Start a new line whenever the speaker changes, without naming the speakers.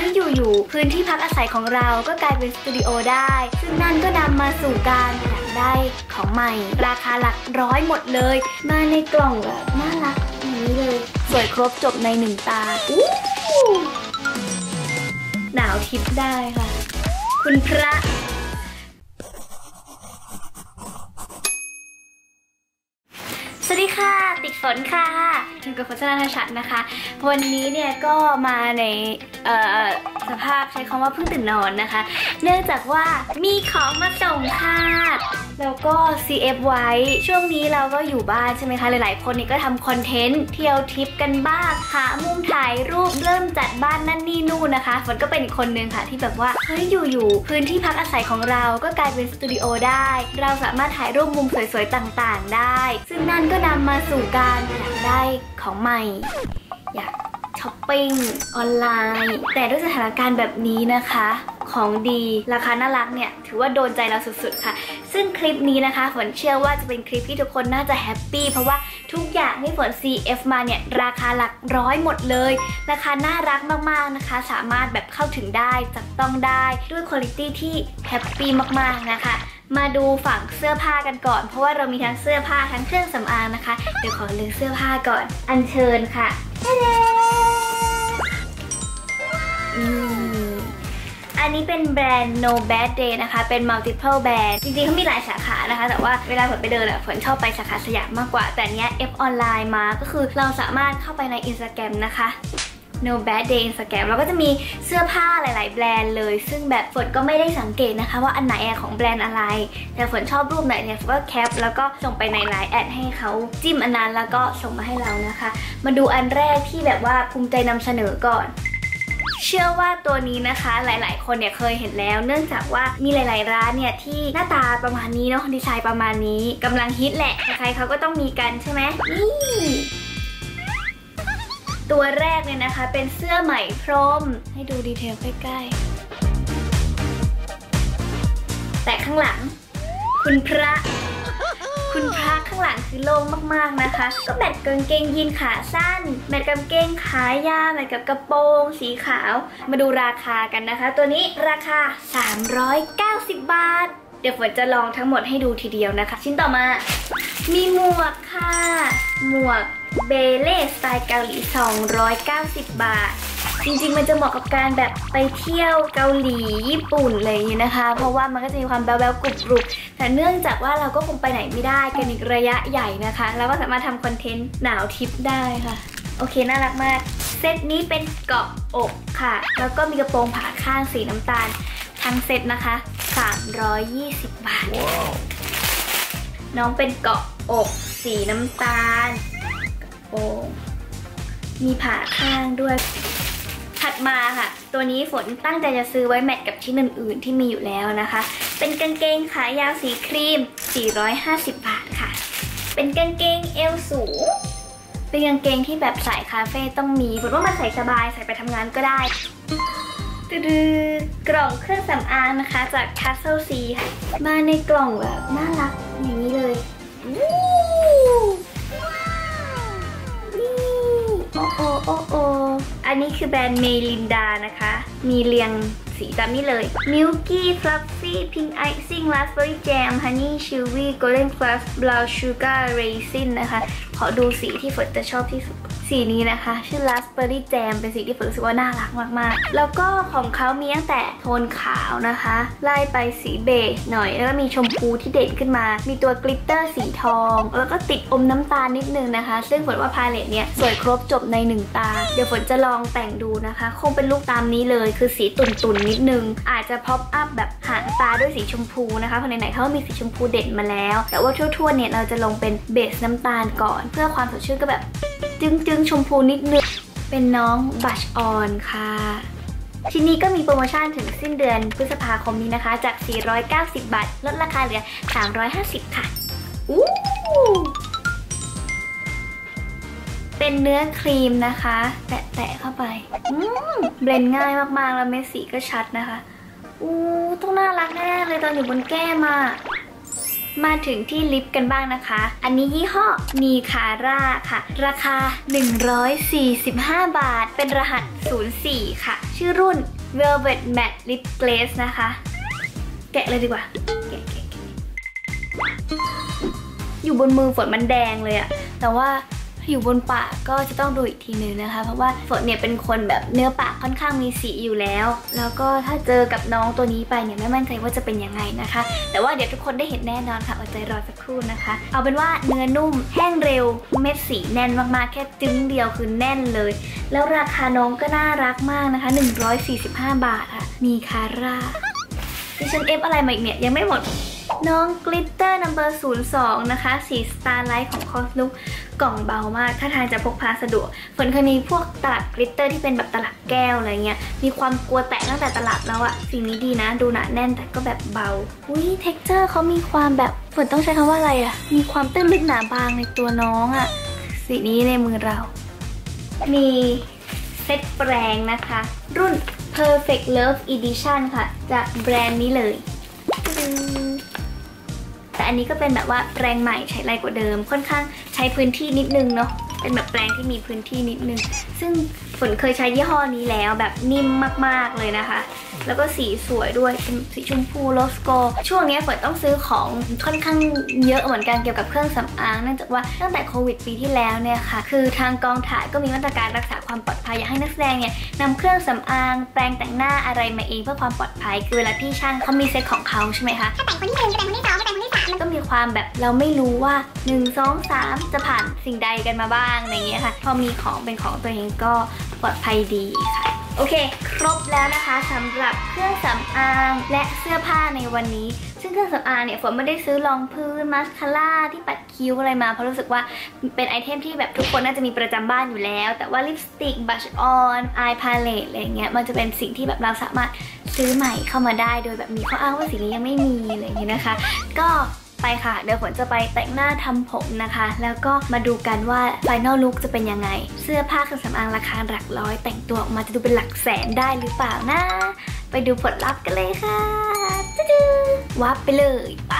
ฮ้ยอยู่ๆพื้นที่พักอาศัยของเราก็กลายเป็นสตูดิโอได้ ซึ่งนั่นก็นำมาสู่การอยากได้ของใหม่ ราคาหลักร้อยหมดเลย มาในกล่องแบบน่ารักนี้เลย สวยครบจบในหนึ่งตาอู้หนาวทิพย์ได้ค่ะ คุณพระสวัสดีค่ะ ติดฝนค่ะอยู่กับฝนชนาชัดนะคะ วันนี้เนี่ยก็มาใน สภาพใช้คำว่าเพิ่งตื่นนอนนะคะ เนื่องจากว่ามีของมาส่งค่ะแล้วก็ CF ไว้ ช่วงนี้เราก็อยู่บ้านใช่ไหมคะ หลายๆ คนนี่ก็ทำคอนเทนต์เที่ยวทริปกันบ้างหามุมถ่ายรูปเริ่มจัดบ้านนั่นนี่นู่นนะคะฝนก็เป็นอีกคนนึงค่ะที่แบบว่า เฮ้ยอยู่ๆพื้นที่พักอาศัยของเราก็กลายเป็นสตูดิโอได้ เราสามารถถ่ายรูปมุมสวยๆ ต่างๆ ได้ ซึ่งนั่นก็นำมาสู่การอยากได้ของใหม่ ปิ้งออนไลน์ แต่ด้วยสถานการณ์แบบนี้นะคะของดีราคาน่ารักเนี่ยถือว่าโดนใจเราสุดๆค่ะ ซึ่งคลิปนี้นะคะฝนเชื่อว่าจะเป็นคลิปที่ทุกคนน่าจะแฮปปี้เพราะว่าทุกอย่างที่ฝน CF มาเนี่ยราคาหลักร้อยหมดเลย ราคาน่ารักมากๆนะคะ สามารถแบบเข้าถึงได้จับต้องได้ด้วยคุณภาพที่แฮปปี้มากๆนะคะมาดูฝั่งเสื้อผ้ากันก่อน เพราะว่าเรามีทั้งเสื้อผ้าทั้งเครื่องสำอางนะคะ เดี๋ยวขอเลือกเสื้อผ้าก่อน อัญเชิญค่ะทะเล อันนี้เป็นแบรนด์ No Bad Day นะคะ เป็น multiple brand จริงๆเขามีหลายสาขานะคะ แต่ว่าเวลาฝนไปเดินอะฝนชอบไปสาขาสยามมากกว่า แต่เนี้ย F ออนไลน์มา ก็คือเราสามารถเข้าไปใน Instagram นะคะ No Bad Day Instagram แล้วก็จะมีเสื้อผ้าหลาย ๆ แบรนด์เลย ซึ่งแบบฝนก็ไม่ได้สังเกตนะคะ ว่าอันไหนอะของแบรนด์อะไร แต่ฝนชอบรูปไหนเนี่ยฝนก็แคป แล้วก็ส่งไปในไลน์แอดให้เขาจิ้มอันนั้นแล้วก็ส่งมาให้เรานะคะ มาดูอันแรกที่แบบว่าภูมิใจนำเสนอก่อน เชื่อว่าตัวนี้นะคะหลาย ๆ คนเนี่ยเคยเห็นแล้ว เนื่องจากว่ามีหลาย ๆ ร้านเนี่ยที่หน้าตาประมาณนี้เนาะดีไซน์ประมาณนี้กำลังฮิตแหละใครๆเขาก็ต้องมีกันใช่ไหมนี่ตัวแรกเนี่ยนะคะเป็นเสื้อไหมพรม ให้ดูดีเทลใกล้ๆ แต่ข้างหลัง คุณพระ คุณพระข้างหลังคือโล่งมากๆนะคะ ก็แมทกางเกงยีนขาสั้น แมทกางเกงขายาวแมทกับกระโปรง สีขาว มาดูราคากันนะคะ ตัวนี้ราคา 390 บาท เดี๋ยวฝนจะลองทั้งหมดให้ดูทีเดียวนะคะ ชิ้นต่อมา มีหมวกค่ะ หมวก เบเล่สไตล์เกาหลี 290 บาท จริงๆ มันจะเหมาะกับการแบบไปเที่ยวเกาหลีญี่ปุ่นอะไรอย่างนี้นะคะ เพราะว่ามันก็จะมีความแบ๊วๆกรุบๆแต่เนื่องจากว่าเราก็คงไปไหนไม่ได้กันอีกระยะใหญ่นะคะ เราก็สามารถทำคอนเทนต์หนาวทิปได้ค่ะ โอเค น่ารักมาก เซตนี้เป็นเกาะอกค่ะ แล้วก็มีกระโปรงผ่าข้างสีน้ำตาล ทั้งเซตนะคะ 320 บาท น้องเป็นเกาะอกสีน้ำตาลกระ โปรงมีผ่าข้างด้วย ถัดมาค่ะ ตัวนี้ฝนตั้งใจจะซื้อไว้แมทกับชิ้นอื่นๆที่มีอยู่แล้วนะคะ เป็นกางเกงขายาวสีครีม 450 บาทค่ะ เป็นกางเกงเอวสูง เป็นกางเกงที่แบบสายคาเฟ่ต้องมีฝนว่ามันใส่สบายใส่ไปทำงานก็ได้ตือกล่องเครื่องสำอางนะคะจาก Castle C ค่ะ มาในกล่องแบบน่ารักอย่างนี้เลย โอ้โอโอ้อันนี้คือแบรนด์เมลินดานะคะ มีเรียงสีตามนี้เลย Milky Fluffy Pink Icing Raspberry Jam Honey Chewy Golden Fluff Brown Sugar Raisin นะคะ ขอดูสีที่ฝนจะชอบที่สุด สีนี้นะคะ ชื่อ Ras Raspberry Jam เป็นสีที่ฝนรู้สึกว่าน่ารักมากๆ แล้วก็ของเขามีตั้งแต่โทนขาวนะคะ ไล่ไปสีเบจหน่อย แล้วก็มีชมพูที่เด่นขึ้นมา มีตัว glitter สีทอง แล้วก็ติดอมน้ำตาลนิดนึงนะคะ ซึ่งฝนว่า palette เนี้ยสวยครบจบในหนึ่งตา เดี๋ยวฝนจะลองแต่งดูนะคะ คงเป็นลุคตามนี้เลย คือสีตุ่นๆนิดนึง อาจจะ pop up แบบหางตาด้วยสีชมพูนะคะเพราะไหนๆเขาก็มีสีชมพูเด่นมาแล้ว แต่ว่าทั่วๆเนี่ยเราจะลงเป็น base น้ำตาลก่อน เพื่อความสดชื่นก็แบบจึงๆชมพูนิดนึง เป็นน้องบัชออนค่ะชิ้นนี้ก็มีโปรโมชั่นถึงสิ้นเดือนพฤษภาคมนี้นะคะ จาก 490 บาท ลดราคาเหลือ 350 ค่ะ อู้เป็นเนื้อครีมนะคะ แตะๆเข้าไป อืมเบลนง่ายมากๆ แล้วเม็ดสีก็ชัดนะคะ อู้ต้องน่ารักแน่เลยตอนอยู่บนแก้มอะ มาถึงที่ลิปกันบ้างนะคะ อันนี้ยี่ห้อมีคาร่าค่ะ ราคา 145 บาท เป็นรหัส 04 ค่ะ ชื่อรุ่น Velvet Matte Lip Glaze นะคะ แกะเลยดีกว่า แกะแกะแกะอยู่บนมือฝนมันแดงเลยอะแต่ว่า อยู่บนปากก็จะต้องดูอีกทีหนึ่งนะคะ เพราะว่าฝนเนี่ยเป็นคนแบบเนื้อปากค่อนข้างมีสีอยู่แล้ว แล้วก็ถ้าเจอกับน้องตัวนี้ไปเนี่ยไม่มั่นใจว่าจะเป็นยังไงนะคะ แต่ว่าเดี๋ยวทุกคนได้เห็นแน่นอนค่ะอดใจรอสักครู่นะคะ เอาเป็นว่าเนื้อนุ่มแห้งเร็วเม็ดสีแน่นมากๆแค่จึ้งเดียวคือแน่นเลย แล้วราคาน้องก็น่ารักมากนะคะ 145 บาทค่ะ มีค่ะ ดิฉัน F อะไรมาอีกเนี่ยยังไม่หมดน้อง glitter number 02 นะคะ สี starlight ของ Cosluxe กล่องเบามากถ้าทางจะพกพาสะดวกฝนเคยมีพวกตลับ glitter ที่เป็นแบบตลับแก้วอะไรเงี้ยมีความกลัวแตกตั้งแต่ตลับแล้วอะสิ่งนี้ดีนะ ดูหนาแน่นแต่ก็แบบเบาอุ้ย texture เขามีความแบบฝนต้องใช้คำว่าอะไรอะมีความตื้นลึกหนาบางในตัวน้องอะสีนี้ในมือเรา มีเซ็ตแปรงนะคะ รุ่น Perfect Love Edition ค่ะ จากแบรนด์นี้เลย แต่อันนี้ก็เป็นแบบว่าแปรงใหม่ไฉไลกว่าเดิม ค่อนข้างใช้พื้นที่นิดนึงเนาะเป็นแบบแปรงที่มีพื้นที่นิดนึง ซึ่งฝนเคยใช้ยี่ห้อนี้แล้วแบบนิ่มมากๆเลยนะคะ แล้วก็สีสวยด้วยเป็นสีชมพูโลสโก ช่วงนี้ฝนต้องซื้อของค่อนข้างเยอะเหมือนกันเกี่ยวกับเครื่องสำอางเนื่องจากว่าตั้งแต่โควิดปีที่แล้วเนี่ยค่ะ คือทางกองถ่ายก็มีมาตรการรักษาความปลอดภัยอยากให้นักแสดงเนี่ยนำเครื่องสำอาง แปรงแต่งหน้าอะไรมาเองเพื่อความปลอดภัยคือเวลาพี่ช่างเขามีเซ็ตของเขาใช่ไหมคะ
ถ้าแต่งคนที่หนึ่งก็แต่งคนที่ ค
วามแบบเราไม่รู้ว่า 1 2 3 จะผ่านสิ่งใดกันมาบ้างอะไรอย่างเงี้ยค่ะ พอมีของเป็นของตัวเองก็ปลอดภัยดีค่ะโอเค ครบแล้วนะคะสำหรับเครื่องสำอางและเสื้อผ้าในวันนี้ ซึ่งเครื่องสำอางเนี่ยฝนไม่ได้ซื้อรองพื้นมาสคาร่าที่ปัดคิ้วอะไรมา เพราะรู้สึกว่าเป็น item ที่แบบทุกคนน่าจะมีประจำบ้านอยู่แล้ว แต่ว่าลิปสติก blush on eye palette อะไรเงี้ยมันจะเป็นสิ่งที่แบบเราสามารถซื้อใหม่เข้ามาได้ โดยแบบมีข้ออ้างว่าสิ่งนี้ยังไม่มีอะไรอย่างเงี้ยนะคะ ก็ ไปค่ะ เดี๋ยวฝนจะไปแต่งหน้าทำผมนะคะ แล้วก็มาดูกันว่า Final Look จะเป็นยังไง เสื้อผ้าเครื่องสำอางราคาหลักร้อย แต่งตัวออกมาจะดูเป็นหลักแสนได้หรือเปล่านะ ไปดูผลลัพธ์กันเลยค่ะจืดๆวับไปเลย ไป